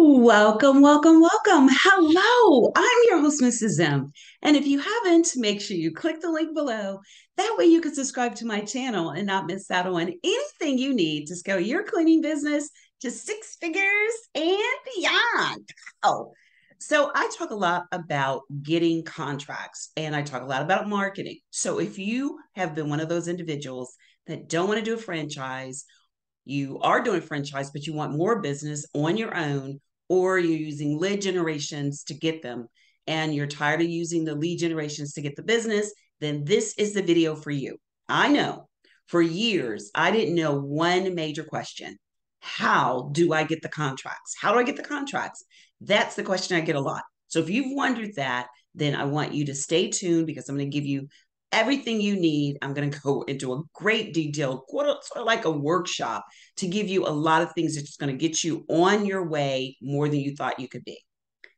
Welcome, welcome, welcome. Hello, I'm your host, Mrs. Zim. And if you haven't, make sure you click the link below. That way you can subscribe to my channel and not miss out on anything you need to scale your cleaning business to six figures and beyond. Oh, so I talk a lot about getting contracts and I talk a lot about marketing. So if you have been one of those individuals that don't want to do a franchise, you are doing franchise, but you want more business on your own, or you're using lead generations to get them and you're tired of using the lead generations to get the business, then this is the video for you. I know for years, I didn't know one major question How do I get the contracts? How do I get the contracts? That's the question I get a lot. So if you've wondered that, then I want you to stay tuned because I'm going to give you everything you need. I'm going to go into a great detail, sort of like a workshop to give you a lot of things that's going to get you on your way more than you thought you could be.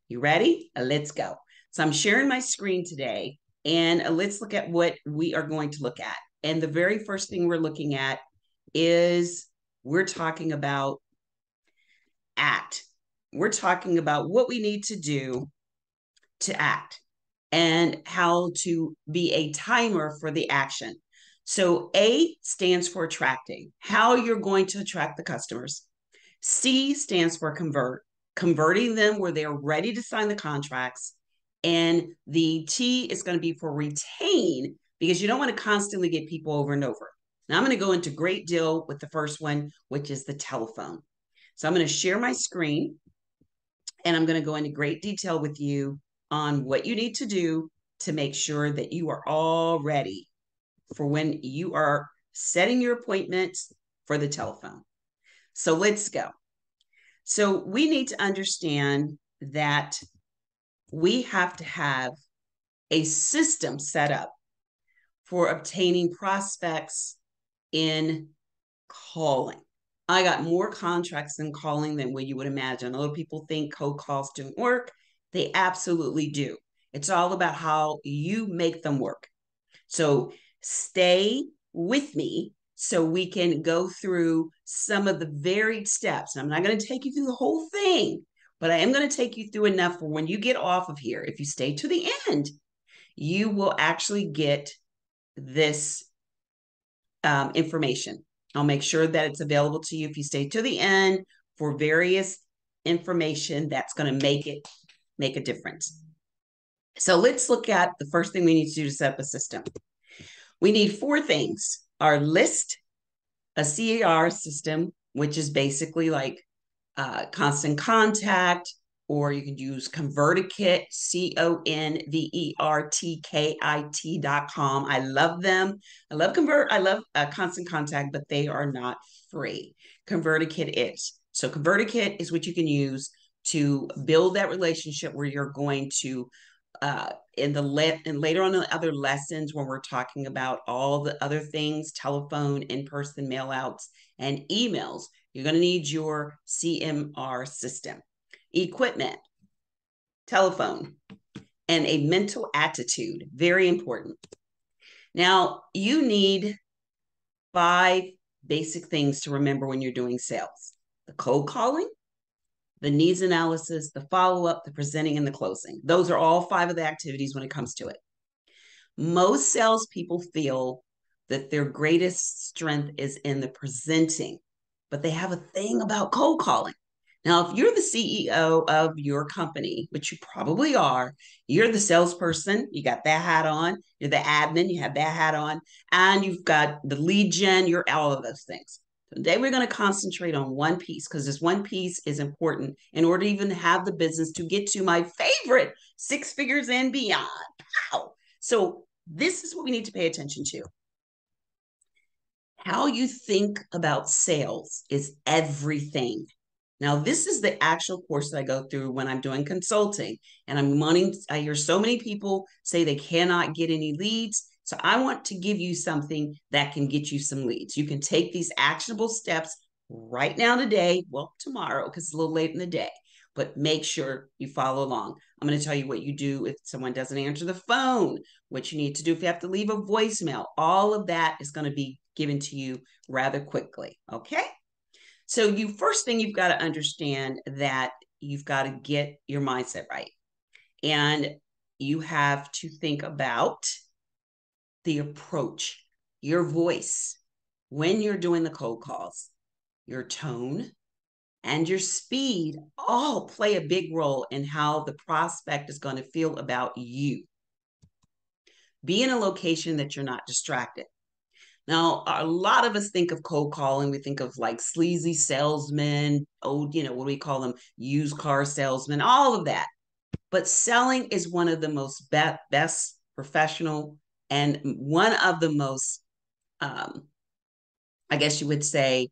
You ready? Let's go. So I'm sharing my screen today and uh, let's look at what we are going to look at. And the very first thing we're looking at is we're talking about act. We're talking about what we need to do to act and how to be a timer for the action. So, A stands for attracting, how you're going to attract the customers. C stands for convert, converting them where they're ready to sign the contracts. And the T is going to be for retain because you don't want to constantly get people over and over. Now, I'm going to go into great deal with the first one, which is the telephone. So, I'm going to share my screen and I'm going to go into great detail with you on what you need to do to make sure that you are all ready for when you are setting your appointments for the telephone. So let's go. So we need to understand that we have to have a system set up for obtaining prospects in calling. I got more contracts in calling than what you would imagine. A lot of people think cold calls don't work. They absolutely do. It's all about how you make them work. So stay with me so we can go through some of the varied steps. I'm not going to take you through the whole thing, but I am going to take you through enough for when you get off of here. If you stay to the end, you will actually get this um, information. I'll make sure that it's available to you if you stay to the end for various information that's going to make it make a difference. So let's look at the first thing we need to do to set up a system. We need four things our list, a CAR system, which is basically like uh, constant contact, or you can use ConvertiKit, C O N V E R T K I T dot com. I love them. I love Convert. I love uh, Constant Contact, but they are not free. ConvertiKit is. So ConvertiKit is what you can use to build that relationship where you're going to uh, in the let and later on in the other lessons when we're talking about all the other things telephone in-person mail outs and emails you're going to need your cmr system. Equipment telephone and a mental attitude very important. Now you need five basic things to remember when you're doing sales. The cold calling the needs analysis, the follow up, the presenting, and the closing. Those are all five of the activities when it comes to it. Most salespeople feel that their greatest strength is in the presenting, but they have a thing about cold calling. Now, if you're the CEO of your company, which you probably are, you're the salesperson, you got that hat on, you're the admin, you have that hat on, and you've got the lead gen, you're all of those things. Today, we're going to concentrate on one piece because this one piece is important in order to even have the business to get to my favorite six figures and beyond. Wow. So, this is what we need to pay attention to. How you think about sales is everything. Now, this is the actual course that I go through when I'm doing consulting. And I'm wanting, I hear so many people say they cannot get any leads. So I want to give you something that can get you some leads. You can take these actionable steps right now today, well, tomorrow, because it's a little late in the day, but make sure you follow along. I'm going to tell you what you do if someone doesn't answer the phone, what you need to do if you have to leave a voicemail. All of that is going to be given to you rather quickly. Okay. So you first thing you've got to understand that you've got to get your mindset right. And you have to think about the approach, your voice when you're doing the cold calls, your tone, and your speed all play a big role in how the prospect is going to feel about you. Be in a location that you're not distracted. Now, a lot of us think of cold calling. We think of like sleazy salesmen, old, you know, what do we call them? Used car salesmen, all of that. But selling is one of the most be- best professional and one of the most, um, I guess you would say,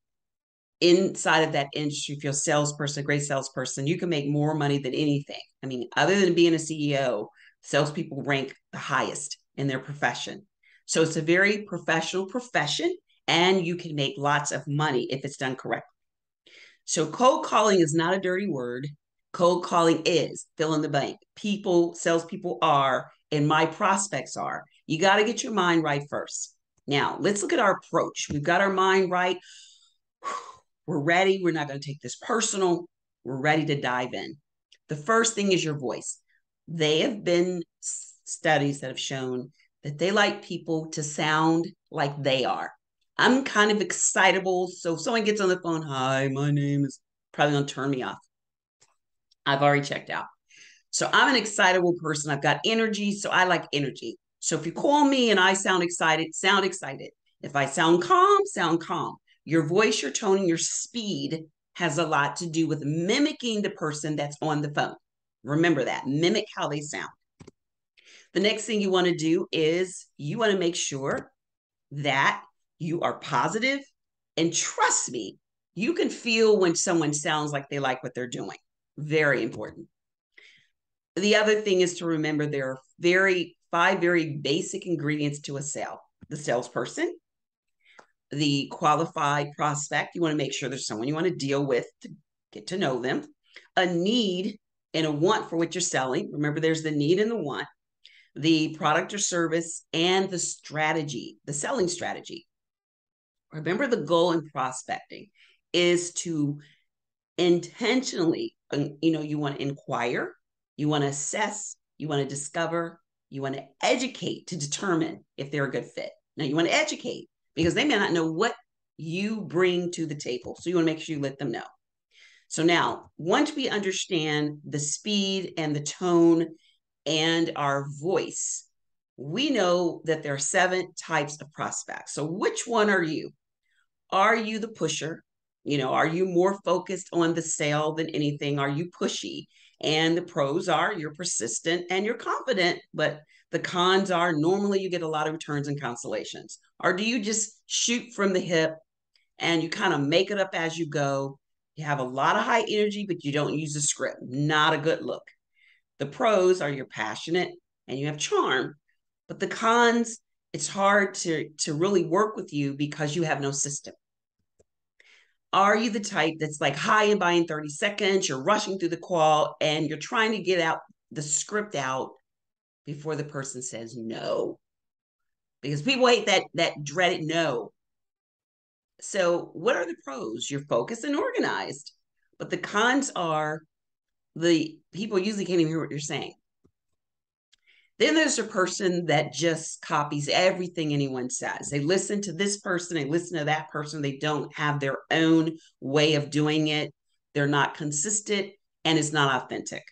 inside of that industry, if you're a salesperson, a great salesperson, you can make more money than anything. I mean, other than being a CEO, salespeople rank the highest in their profession. So it's a very professional profession, and you can make lots of money if it's done correctly. So cold calling is not a dirty word. Cold calling is fill in the blank. People, salespeople are, and my prospects are. You got to get your mind right first. Now, let's look at our approach. We've got our mind right. We're ready. We're not going to take this personal. We're ready to dive in. The first thing is your voice. They have been studies that have shown that they like people to sound like they are. I'm kind of excitable. So if someone gets on the phone, hi, my name is probably going to turn me off. I've already checked out. So I'm an excitable person. I've got energy. So I like energy. So if you call me and I sound excited, sound excited. If I sound calm, sound calm. Your voice, your tone, and your speed has a lot to do with mimicking the person that's on the phone. Remember that. Mimic how they sound. The next thing you want to do is you want to make sure that you are positive and trust me, you can feel when someone sounds like they like what they're doing. Very important. The other thing is to remember there are very five very basic ingredients to a sale. The salesperson, the qualified prospect. You want to make sure there's someone you want to deal with to get to know them, a need and a want for what you're selling. Remember, there's the need and the want, the product or service, and the strategy, the selling strategy. Remember, the goal in prospecting is to intentionally, you know, you want to inquire, you want to assess, you want to discover, you want to educate to determine if they're a good fit. Now, you want to educate because they may not know what you bring to the table. So you want to make sure you let them know. So now, once we understand the speed and the tone and our voice, we know that there are seven types of prospects. So which one are you? Are you the pusher? You know, are you more focused on the sale than anything? Are you pushy? And the pros are you're persistent and you're confident, but the cons are normally you get a lot of returns and cancellations. Or do you just shoot from the hip and you kind of make it up as you go? You have a lot of high energy, but you don't use the script. Not a good look. The pros are you're passionate and you have charm, but the cons, it's hard to, to really work with you because you have no system. Are you the type that's like hi and bye in 30 seconds? You're rushing through the call and you're trying to get out the script out before the person says no. Because people hate that that dreaded no. So, what are the pros? You're focused and organized. But the cons are the people usually can't even hear what you're saying. Then there's a person that just copies everything anyone says. They listen to this person, they listen to that person. They don't have their own way of doing it. They're not consistent and it's not authentic.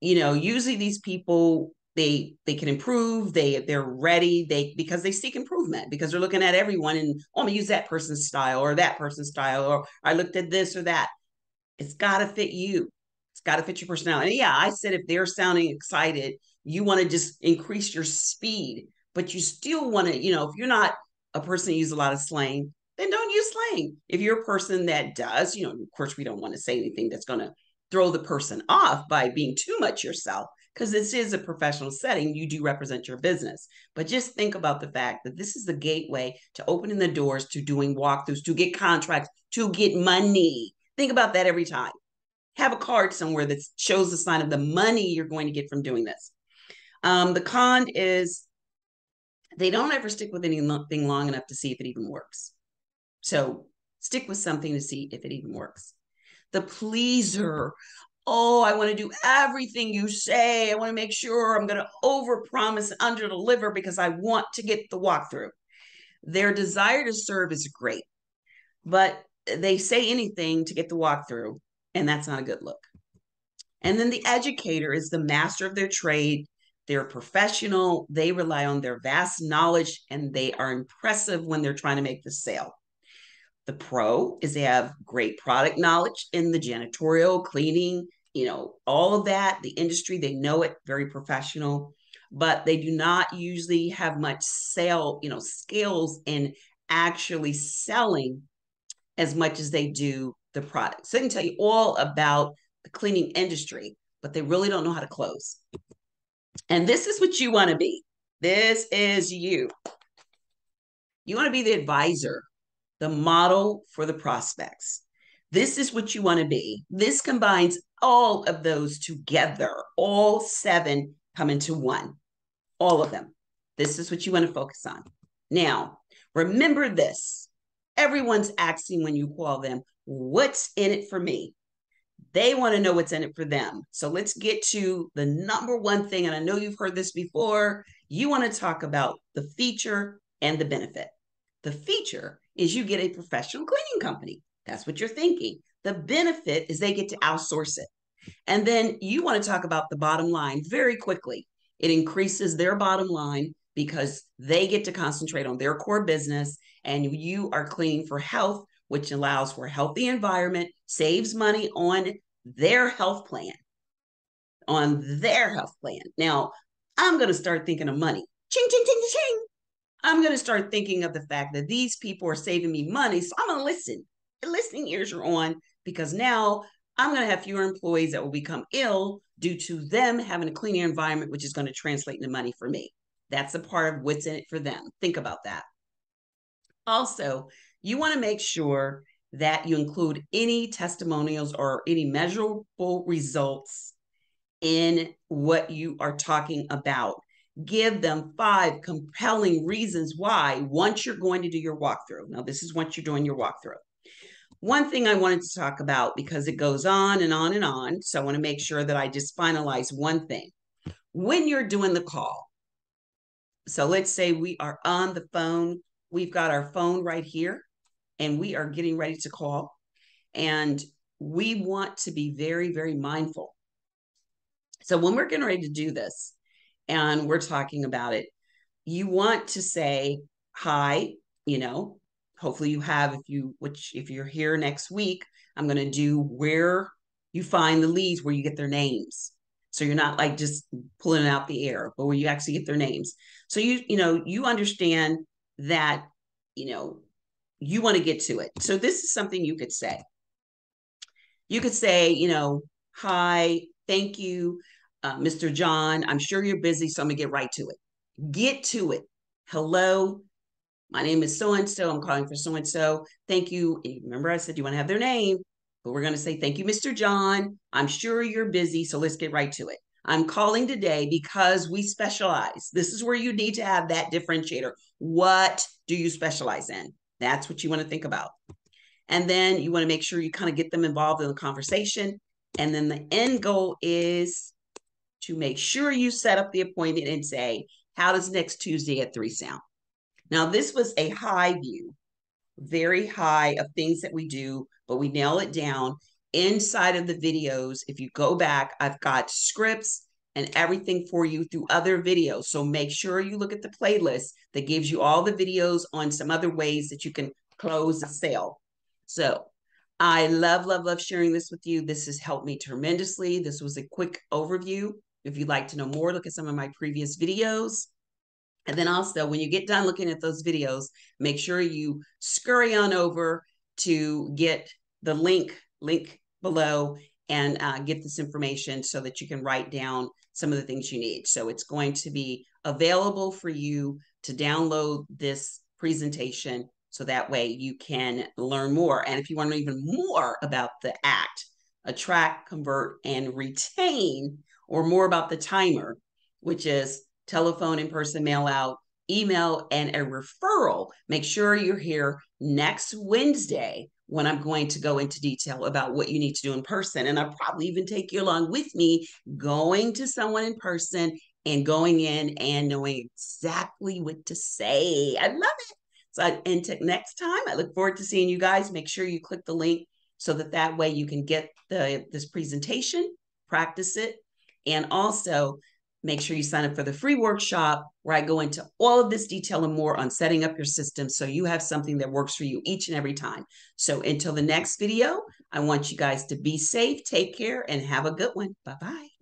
You know, usually these people they they can improve they they're ready they because they seek improvement because they're looking at everyone and oh, i'm gonna use that person's style or that person's style or i looked at this or that it's got to fit you it's got to fit your personality and yeah i said if they're sounding excited you want to just increase your speed but you still want to you know if you're not a person that uses a lot of slang then don't use slang if you're a person that does you know of course we don't want to say anything that's going to throw the person off by being too much yourself because this is a professional setting, you do represent your business. But just think about the fact that this is the gateway to opening the doors to doing walkthroughs, to get contracts, to get money. Think about that every time. Have a card somewhere that shows the sign of the money you're going to get from doing this. Um, the con is they don't ever stick with anything long enough to see if it even works. So stick with something to see if it even works. The pleaser oh, I want to do everything you say. I want to make sure I'm going to overpromise and under deliver because I want to get the walkthrough. Their desire to serve is great, but they say anything to get the walkthrough, and that's not a good look. And then the educator is the master of their trade. They're professional, they rely on their vast knowledge, and they are impressive when they're trying to make the sale. The pro is they have great product knowledge in the janitorial, cleaning, you know, all of that, the industry, they know it, very professional, but they do not usually have much sale, you know, skills in actually selling as much as they do the product. So they can tell you all about the cleaning industry, but they really don't know how to close. And this is what you want to be. This is you. You want to be the advisor, the model for the prospects. This is what you want to be. This combines all of those together. All seven come into one. All of them. This is what you want to focus on. Now, remember this. Everyone's asking when you call them, what's in it for me? They want to know what's in it for them. So let's get to the number one thing. And I know you've heard this before. You want to talk about the feature and the benefit. The feature is you get a professional cleaning company. That's what you're thinking. The benefit is they get to outsource it. And then you want to talk about the bottom line very quickly. It increases their bottom line because they get to concentrate on their core business and you are cleaning for health, which allows for a healthy environment, saves money on their health plan. On their health plan. Now, I'm going to start thinking of money. Ching, ching, ching, ching. I'm going to start thinking of the fact that these people are saving me money. So I'm going to listen listening ears are on because now I'm going to have fewer employees that will become ill due to them having a cleaner environment, which is going to translate into money for me. That's a part of what's in it for them. Think about that. Also, you want to make sure that you include any testimonials or any measurable results in what you are talking about. Give them five compelling reasons why once you're going to do your walkthrough. Now, this is once you're doing your walkthrough. One thing I wanted to talk about because it goes on and on and on. So I want to make sure that I just finalize one thing. When you're doing the call, so let's say we are on the phone, we've got our phone right here, and we are getting ready to call. And we want to be very, very mindful. So when we're getting ready to do this and we're talking about it, you want to say, Hi, you know, hopefully you have if you which if you're here next week i'm going to do where you find the leads where you get their names so you're not like just pulling out the air but where you actually get their names so you you know you understand that you know you want to get to it so this is something you could say you could say you know hi thank you uh, mr john i'm sure you're busy so i'm gonna get right to it get to it hello my name is so and so. I'm calling for so and so. Thank you. remember, I said you want to have their name, but we're going to say, Thank you, Mr. John. I'm sure you're busy, so let's get right to it. I'm calling today because we specialize. This is where you need to have that differentiator. What do you specialize in? That's what you want to think about. And then you want to make sure you kind of get them involved in the conversation. And then the end goal is to make sure you set up the appointment and say, How does next Tuesday at three sound? Now, this was a high view, very high of things that we do, but we nail it down inside of the videos. If you go back, I've got scripts and everything for you through other videos. So make sure you look at the playlist that gives you all the videos on some other ways that you can close a sale. So I love, love, love sharing this with you. This has helped me tremendously. This was a quick overview. If you'd like to know more, look at some of my previous videos. And then also, when you get done looking at those videos, make sure you scurry on over to get the link link below and uh, get this information so that you can write down some of the things you need. So it's going to be available for you to download this presentation so that way you can learn more. And if you want to know even more about the ACT, attract, convert, and retain, or more about the timer, which is telephone, in person, mail out, email, and a referral. Make sure you're here next Wednesday when I'm going to go into detail about what you need to do in person. And I'll probably even take you along with me going to someone in person and going in and knowing exactly what to say. I love it. So I, until next time, I look forward to seeing you guys. Make sure you click the link so that that way you can get the this presentation, practice it, and also make sure you sign up for the free workshop where I go into all of this detail and more on setting up your system so you have something that works for you each and every time. So until the next video, I want you guys to be safe, take care, and have a good one. Bye bye.